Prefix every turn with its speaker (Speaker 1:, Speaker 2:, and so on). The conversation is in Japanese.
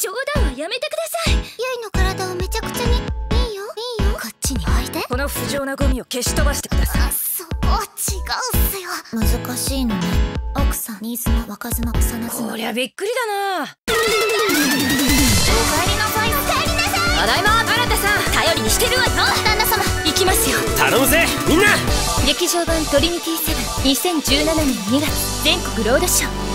Speaker 1: 冗談はやめてください。ゆ
Speaker 2: いの体をめちゃくちゃに。いいよ。いいよ。こっちにおいで
Speaker 1: この不浄なゴミを消し飛ばしてください。
Speaker 2: そう。違うっすよ。難しいのね。奥さん新妻若妻幼妻。
Speaker 1: こりゃびっくりだな。おか
Speaker 2: えりなさいおかえりなさい。
Speaker 1: ただいま。新さん頼りにしてるわよ
Speaker 2: 旦那様
Speaker 1: 行きますよ
Speaker 3: 頼むぜみんな。
Speaker 1: 劇場版トリニティセブン2017年2月。全国ロードショー。